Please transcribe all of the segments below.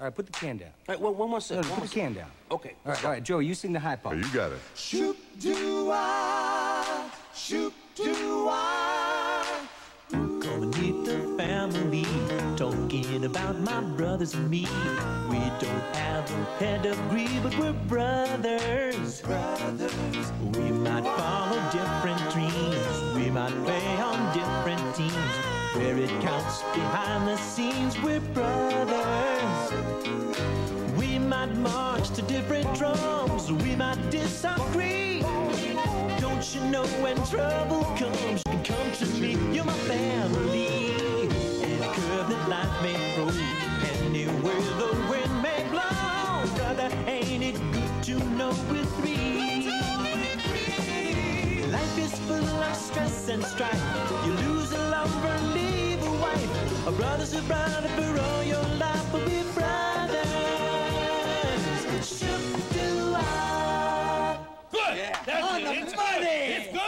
All right, put the can down. All right, well, one more second. No, one put the more can down. Okay. All right, all right, Joe, you sing the high part. Oh, you got it. Shoot do I, shoot do I. Gonna meet the family, talking about my brothers and me. We don't have a pedigree, but we're brothers. Brothers, We might follow different dreams, we might play on different teams. Where it counts behind the scenes, we're brothers. We might march to different drums, we might disagree. Don't you know when trouble comes, you can come to me, you're my family. Any curve that life may throw, anywhere the wind may blow. Brother, ain't it good to know we're three? Life is full of stress and strife. You lose a lover, leave a wife. A brother's a brother for all your life, but we're brothers. Shoot do I. Good. That's On it. the It's money. good. It's good.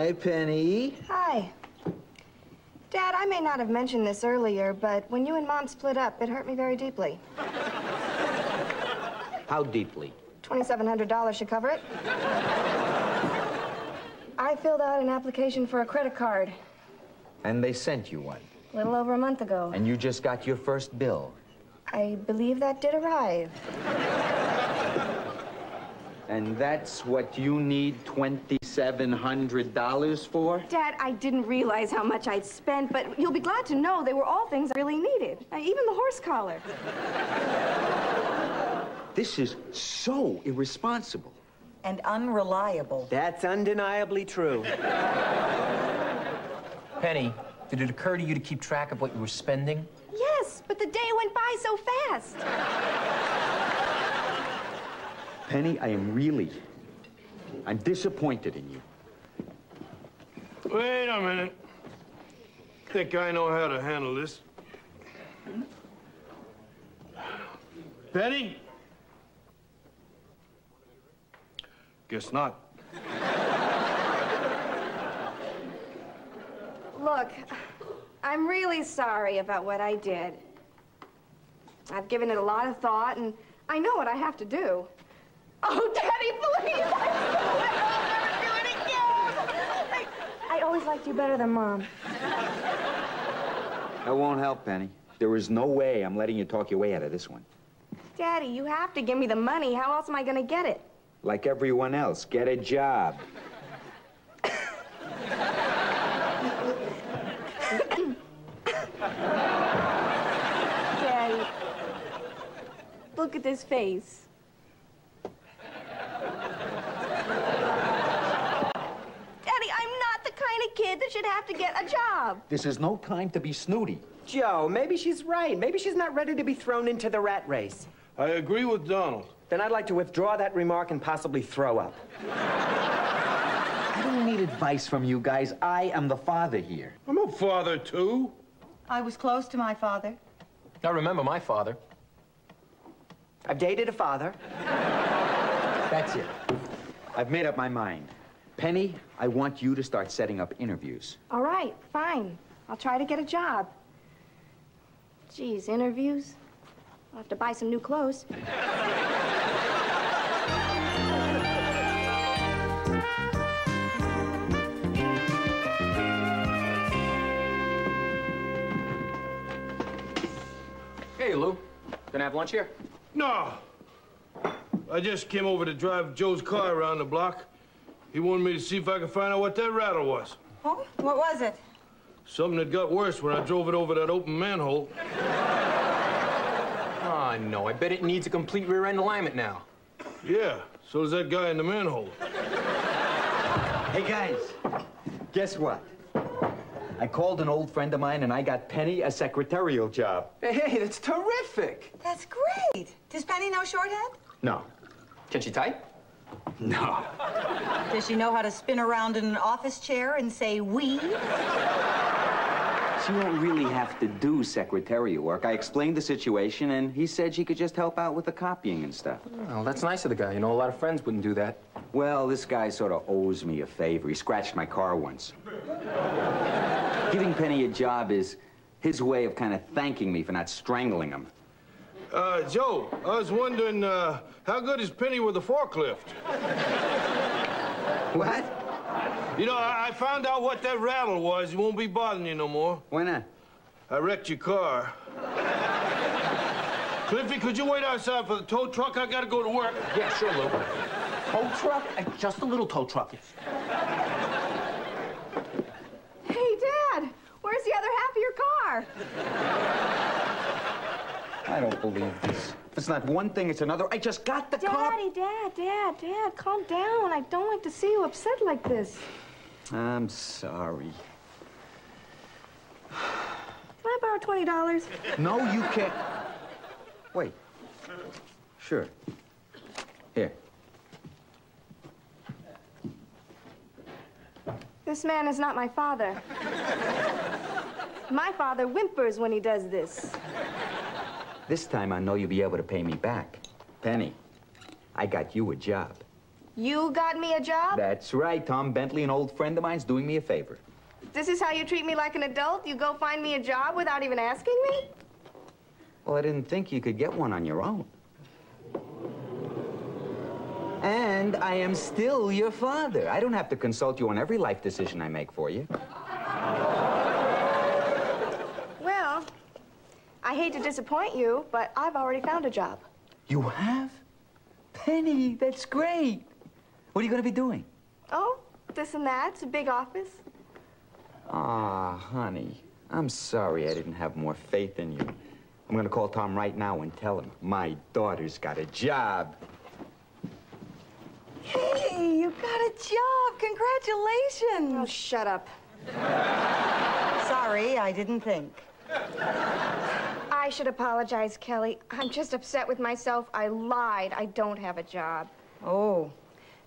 Hey, Penny. Hi. Dad, I may not have mentioned this earlier, but when you and Mom split up, it hurt me very deeply. How deeply? $2,700 should cover it. I filled out an application for a credit card And they sent you one. a little over a month ago. And you just got your first bill. I believe that did arrive. And that's what you need $2,700 for? Dad, I didn't realize how much I'd spent, but you'll be glad to know they were all things I really needed. Uh, even the horse collar. This is so irresponsible. And unreliable. That's undeniably true. Penny, did it occur to you to keep track of what you were spending? Yes, but the day went by so fast. Penny, I am really, I'm disappointed in you. Wait a minute. Think I know how to handle this. Penny? Guess not. Look, I'm really sorry about what I did. I've given it a lot of thought, and I know what I have to do. Oh, Daddy, please! I'll never do it again! I, I always liked you better than Mom. That won't help, Penny. There is no way I'm letting you talk your way out of this one. Daddy, you have to give me the money. How else am I gonna get it? Like everyone else, get a job. Daddy, look at this face. Daddy, I'm not the kind of kid that should have to get a job. This is no time to be snooty. Joe, maybe she's right. Maybe she's not ready to be thrown into the rat race. I agree with Donald. Then I'd like to withdraw that remark and possibly throw up. I don't need advice from you guys. I am the father here. I'm a father, too. I was close to my father. I remember my father. I've dated a father. That's it. I've made up my mind. Penny, I want you to start setting up interviews. All right, fine. I'll try to get a job. Geez, interviews? I'll have to buy some new clothes. Hey, Lou. Gonna have lunch here? No. I just came over to drive Joe's car around the block. He wanted me to see if I could find out what that rattle was. Oh, what was it? Something that got worse when I drove it over that open manhole. Oh, no. I bet it needs a complete rear end alignment now. Yeah, so does that guy in the manhole. Hey, guys, guess what? I called an old friend of mine and I got Penny a secretarial job. Hey, that's terrific. That's great. Does Penny know shorthand? No. Can she type? No. Does she know how to spin around in an office chair and say we? She won't really have to do secretarial work. I explained the situation, and he said she could just help out with the copying and stuff. Well, that's nice of the guy. You know, a lot of friends wouldn't do that. Well, this guy sort of owes me a favor. He scratched my car once. Giving Penny a job is his way of kind of thanking me for not strangling him. Uh, Joe, I was wondering, uh, how good is Penny with a forklift? What? You know, I, I found out what that rattle was. It won't be bothering you no more. Why not? I wrecked your car. Cliffy, could you wait outside for the tow truck? I gotta go to work. Yeah, sure, Lou. Tow truck? Uh, Just a little tow truck. Hey, Dad, where's the other half of your car? I don't believe this. If it's not one thing, it's another. I just got the car. Daddy, Dad, Dad, Dad, calm down. I don't like to see you upset like this. I'm sorry. Can I borrow twenty dollars? No, you can't. Wait. Sure. Here. This man is not my father. My father whimpers when he does this. This time I know you'll be able to pay me back. Penny, I got you a job. You got me a job? That's right. Tom Bentley, an old friend of mine's doing me a favor. This is how you treat me like an adult? You go find me a job without even asking me? Well, I didn't think you could get one on your own. And I am still your father. I don't have to consult you on every life decision I make for you. Well, I hate to disappoint you, but I've already found a job. You have? Penny, that's great. What are you going to be doing? Oh, this and that. It's a big office. Ah, honey, I'm sorry I didn't have more faith in you. I'm going to call Tom right now and tell him my daughter's got a job. Hey, you got a job. Congratulations. Oh, shut up. Sorry, I didn't think. I should apologize, Kelly. I'm just upset with myself. I lied. I don't have a job. Oh,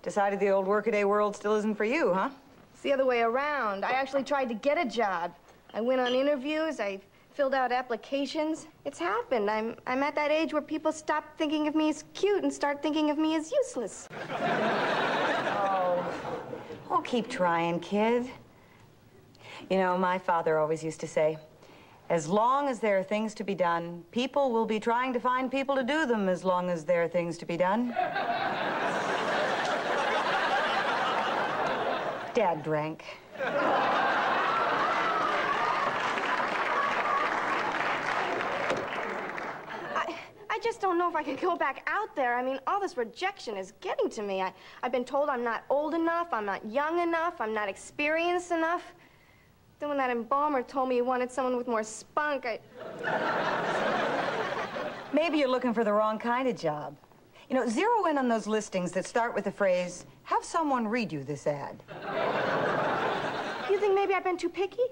decided the old workaday world still isn't for you, huh? It's the other way around. I actually tried to get a job. I went on interviews. I filled out applications. It's happened. I'm, I'm at that age where people stop thinking of me as cute and start thinking of me as useless. Oh, well, keep trying, kid. You know, my father always used to say, as long as there are things to be done, people will be trying to find people to do them as long as there are things to be done. Dad drank. I, I just don't know if I can go back out there. I mean, all this rejection is getting to me. I, I've been told I'm not old enough, I'm not young enough, I'm not experienced enough. Then when that embalmer told me he wanted someone with more spunk, I... Maybe you're looking for the wrong kind of job. You know, zero in on those listings that start with the phrase, have someone read you this ad. You think maybe I've been too picky?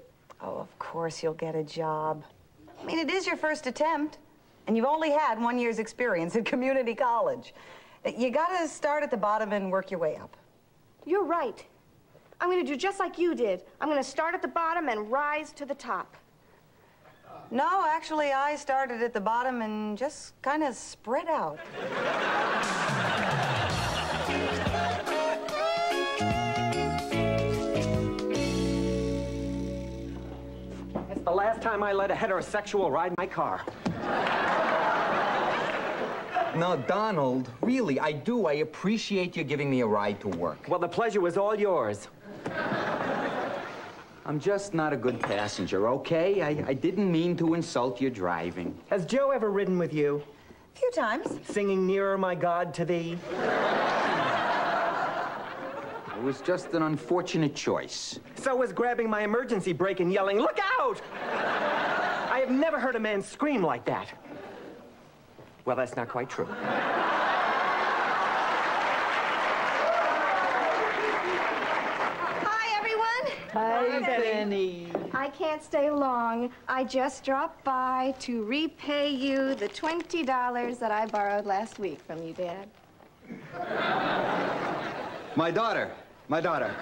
Oh, of course you'll get a job. I mean, it is your first attempt, and you've only had one year's experience at community college. You gotta start at the bottom and work your way up. You're right. I'm gonna do just like you did. I'm gonna start at the bottom and rise to the top. No, actually, I started at the bottom and just kind of spread out. That's the last time I let a heterosexual ride my car. No, Donald, really, I do. I appreciate you giving me a ride to work. Well, the pleasure was all yours. I'm just not a good passenger, okay? I, I didn't mean to insult your driving. Has Joe ever ridden with you? A few times. Singing Nearer, My God, to Thee? It was just an unfortunate choice. So was grabbing my emergency brake and yelling, Look out! I have never heard a man scream like that. Well, that's not quite true. Hi, everyone. Hi, Penny. I can't stay long. I just dropped by to repay you the $20 that I borrowed last week from you, Dad. My daughter. My daughter.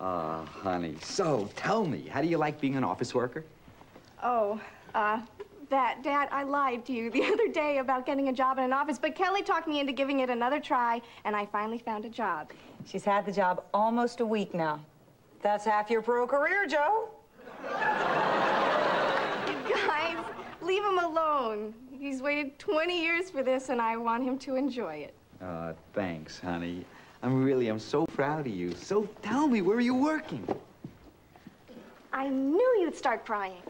Ah, honey. So, tell me, how do you like being an office worker? Oh, uh, that, Dad, I lied to you the other day about getting a job in an office, but Kelly talked me into giving it another try, and I finally found a job. She's had the job almost a week now. That's half your pro career, Joe. Guys, leave him alone. He's waited 20 years for this, and I want him to enjoy it. Uh, thanks, honey. I'm really, I'm so proud of you. So tell me, where are you working? I knew you'd start crying.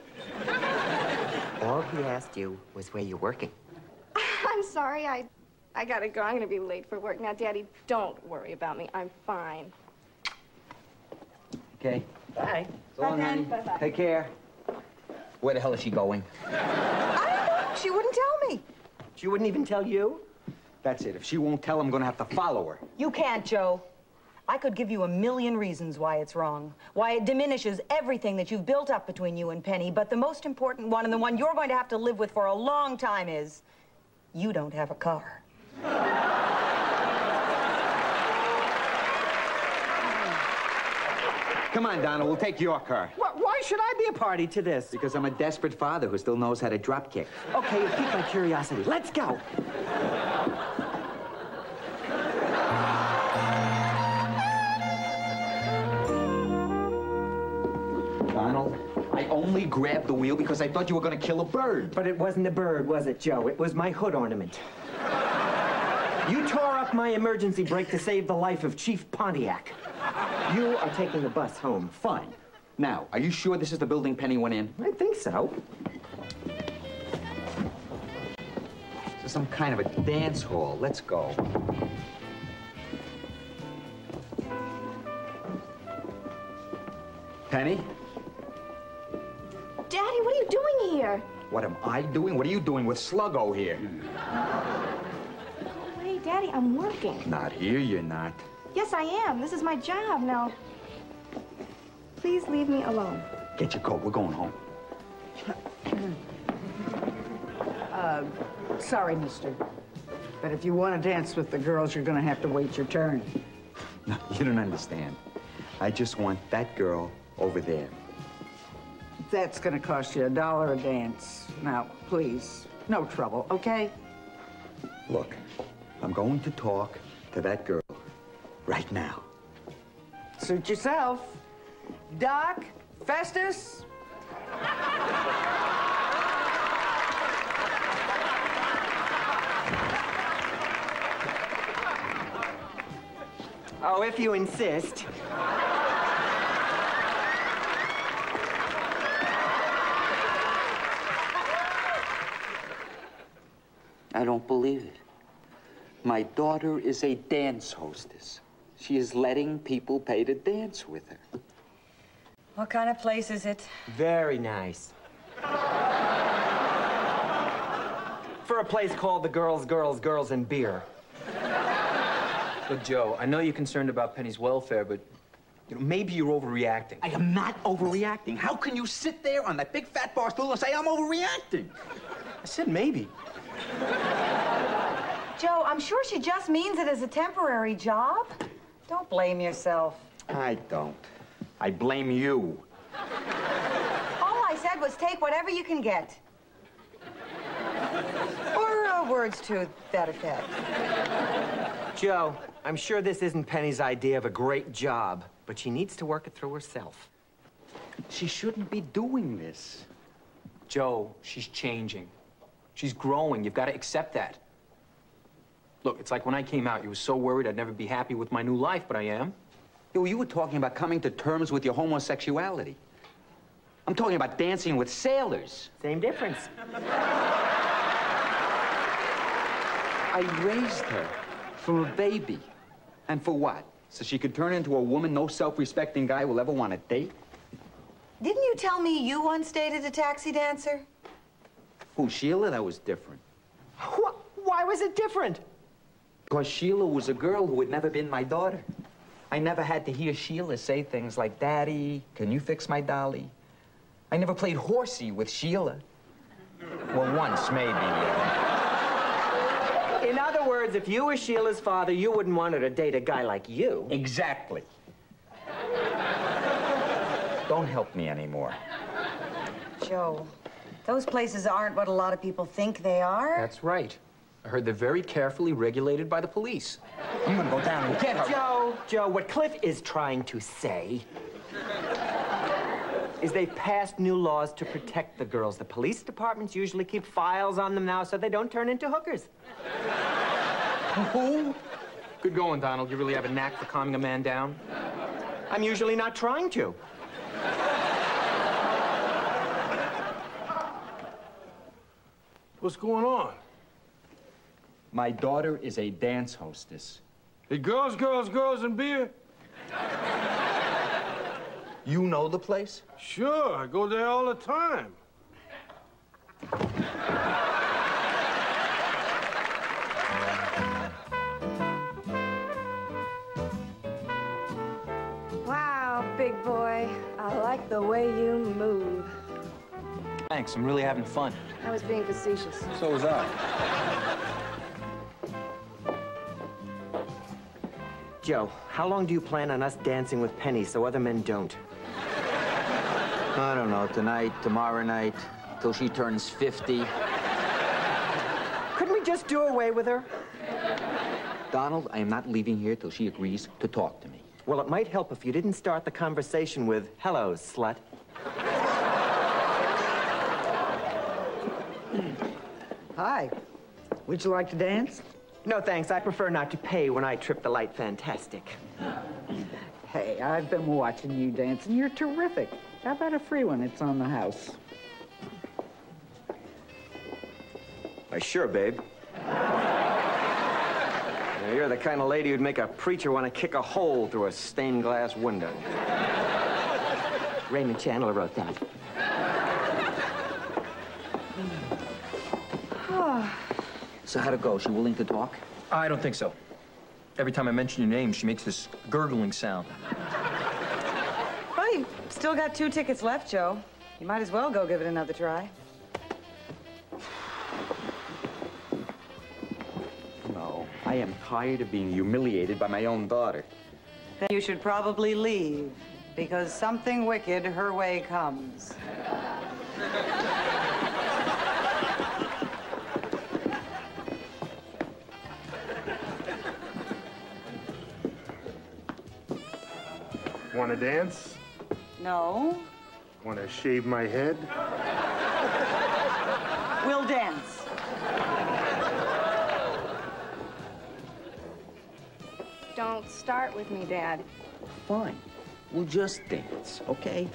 All he asked you was where you're working. I'm sorry, I, I gotta go. I'm gonna be late for work. Now, Daddy, don't worry about me. I'm fine. Okay. Bye. So long, Bye, honey. Bye-bye. Take care. Where the hell is she going? I don't know. She wouldn't tell me. She wouldn't even tell you? That's it. If she won't tell, I'm gonna have to follow her. You can't, Joe. I could give you a million reasons why it's wrong, why it diminishes everything that you've built up between you and Penny, but the most important one, and the one you're going to have to live with for a long time, is you don't have a car. Come on, Donna, we'll take your car. Wh- why should I be a party to this? Because I'm a desperate father who still knows how to drop kick. Okay, you piqued my curiosity. Let's go. Donald, I only grabbed the wheel because I thought you were gonna kill a bird. But it wasn't a bird, was it, Joe? It was my hood ornament. You tore up my emergency brake to save the life of Chief Pontiac. You are taking the bus home. Fine. Now, are you sure this is the building Penny went in? I think so. This is some kind of a dance hall. Let's go. Penny, Daddy, what are you doing here? what am I doing? What are you doing with Sluggo here? Wait, Daddy, I'm working. Not here, you're not. Yes, I am. This is my job. Now, please leave me alone. Get your coat. We're going home. uh, Sorry, mister. But if you want to dance with the girls, you're going to have to wait your turn. No, you don't understand. I just want that girl over there. That's going to cost you a dollar a dance. Now, please, no trouble, okay? Look, I'm going to talk to that girl right now. Suit yourself. Doc, Festus, Oh, if you insist. I don't believe it. My daughter is a dance hostess. She is letting people pay to dance with her. What kind of place is it? Very nice. For a place called the Girls, Girls, Girls and Beer. Look, Joe, I know you're concerned about Penny's welfare, but you know, maybe you're overreacting. I am not overreacting. How can you sit there on that big fat bar stool and say I'm overreacting? I said maybe. Joe, I'm sure she just means it as a temporary job. Don't blame yourself. I don't. I blame you. All I said was take whatever you can get. Or uh, words to that effect. Joe, I'm sure this isn't Penny's idea of a great job, but she needs to work it through herself. She shouldn't be doing this. Joe, she's changing. She's growing. You've got to accept that. Look, it's like when I came out, you were so worried I'd never be happy with my new life, but I am. Yo, you were talking about coming to terms with your homosexuality. I'm talking about dancing with sailors. Same difference. I raised her from a baby. And for what? So she could turn into a woman no self-respecting guy will ever want to date? Didn't you tell me you once dated a taxi dancer? Who, Sheila? That was different. Wh- Why was it different? Because Sheila was a girl who had never been my daughter. I never had to hear Sheila say things like, Daddy, can you fix my dolly? I never played horsey with Sheila. Well, once, maybe. In other words, if you were Sheila's father, you wouldn't want her to date a guy like you. Exactly. Don't help me anymore. Joe, those places aren't what a lot of people think they are. That's right. I heard they're very carefully regulated by the police. I'm gonna go down and get her. Joe, Joe, what Cliff is trying to say is they've passed new laws to protect the girls. The police departments usually keep files on them now so they don't turn into hookers. Who? Good going, Donald. You really have a knack for calming a man down. I'm usually not trying to. What's going on? My daughter is a dance hostess. Hey, girls, girls, girls, and beer? You know the place? Sure, I go there all the time. Wow, big boy. I like the way you move. Thanks. I'm really having fun. I was being facetious. So was I. Joe, how long do you plan on us dancing with Penny so other men don't? I don't know, tonight, tomorrow night, till she turns 50. Couldn't we just do away with her? Donald, I am not leaving here till she agrees to talk to me. Well, it might help if you didn't start the conversation with, hello, slut. Hi. Would you like to dance? No, thanks. I prefer not to pay when I trip the light fantastic. Hey, I've been watching you dance, and you're terrific. How about a free one? It's on the house. Why, sure, babe. Now, you're the kind of lady who'd make a preacher want to kick a hole through a stained glass window. Raymond Chandler wrote that. So how'd it go? She willing to talk? I don't think so. Every time I mention your name, she makes this gurgling sound. Well, you still got two tickets left, Joe. You might as well go give it another try. No. I am tired of being humiliated by my own daughter. Then you should probably leave, because something wicked her way comes. Want to dance? No, Want to shave my head? we'll dance. Don't start with me, Dad. Fine. We'll just dance, okay?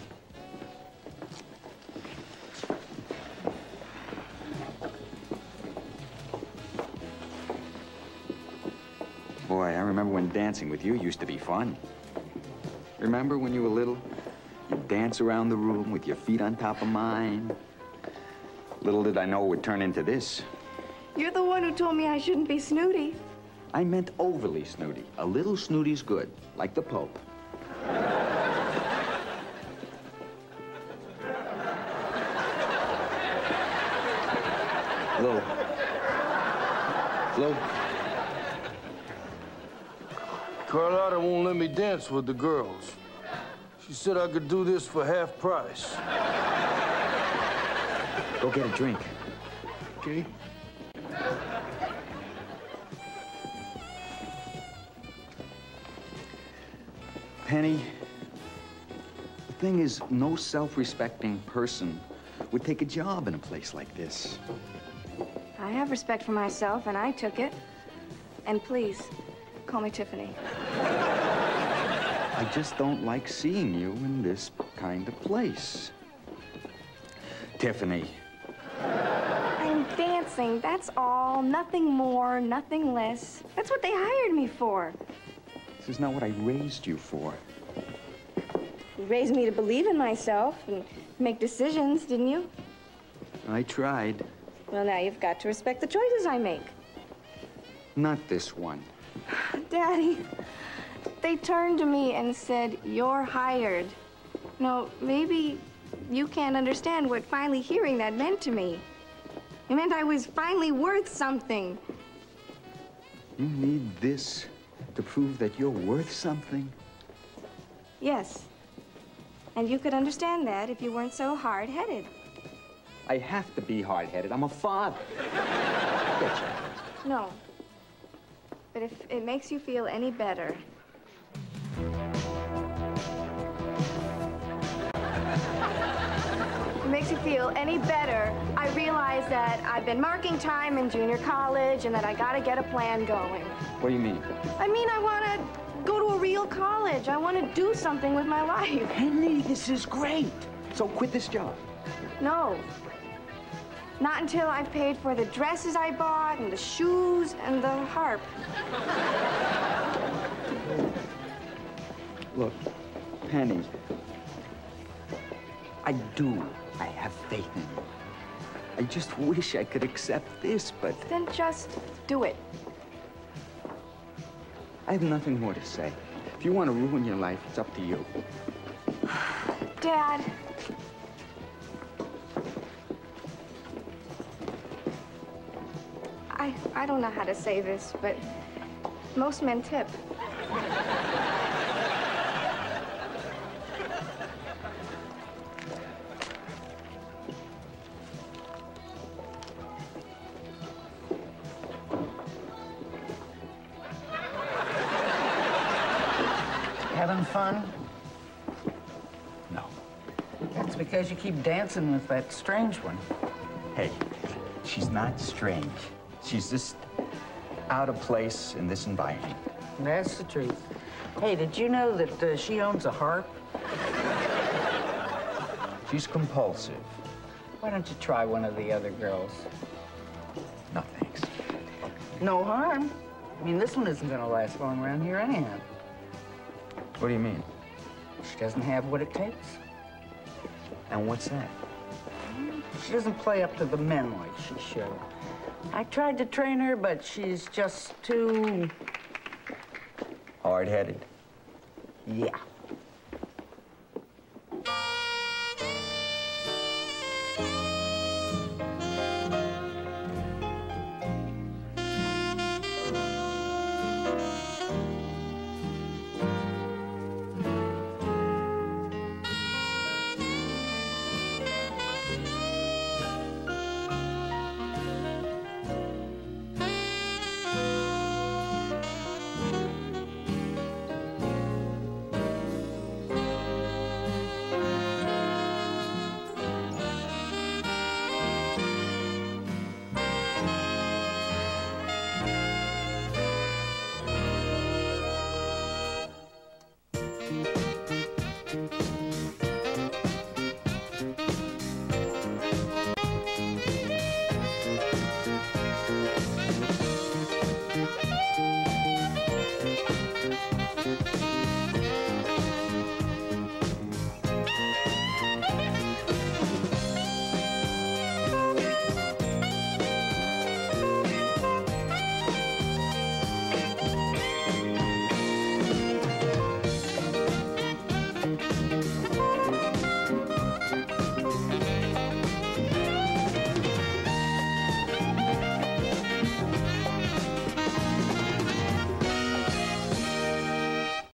Boy, I remember when dancing with you used to be fun. Remember when you were little? You'd dance around the room with your feet on top of mine. Little did I know it would turn into this. You're the one who told me I shouldn't be snooty. I meant overly snooty. A little snooty's good, like the Pope. Lou. Lou. Carlotta won't let me dance with the girls. She said I could do this for half price. Go get a drink. Okay? Penny, the thing is, no self-respecting person would take a job in a place like this. I have respect for myself, and I took it. And please, call me Tiffany. I just don't like seeing you in this kind of place. Tiffany, I'm dancing, that's all. Nothing more, nothing less. That's what they hired me for. this is not what I raised you for. You raised me to believe in myself and make decisions, didn't you? I tried. Well, now you've got to respect the choices I make. Not this one. Daddy, they turned to me and said, You're hired. No, maybe you can't understand what finally hearing that meant to me. It meant I was finally worth something. You need this to prove that you're worth something? Yes. And you could understand that if you weren't so hard-headed. I have to be hard-headed. I'm a father. No. But if it makes you feel any better, feel any better, I realize that I've been marking time in junior college and that I gotta get a plan going. What do you mean? I mean, I wanna go to a real college. I wanna do something with my life. Henry, this is great. So quit this job. No. Not until I've paid for the dresses I bought and the shoes and the harp. Look, Penny, I do. I have faith in you. I just wish I could accept this, but Then just do it. I have nothing more to say. If you want to ruin your life, it's up to you. Dad. I, I don't know how to say this, but most men tip. Because you keep dancing with that strange one. Hey, she's not strange. She's just out of place in this environment. That's the truth. Hey, did you know that uh, she owns a harp? She's compulsive. Why don't you try one of the other girls? No, thanks. No harm. I mean, this one isn't gonna last long around here anyhow. What do you mean? She doesn't have what it takes. And what's that? She doesn't play up to the men like she should. I tried to train her, but she's just too, Hard-headed. yeah.